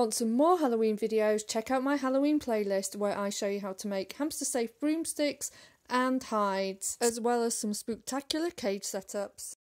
Want some more Halloween videos, check out my Halloween playlist where I show you how to make hamster safe broomsticks and hides, as well as some spectacular cage setups.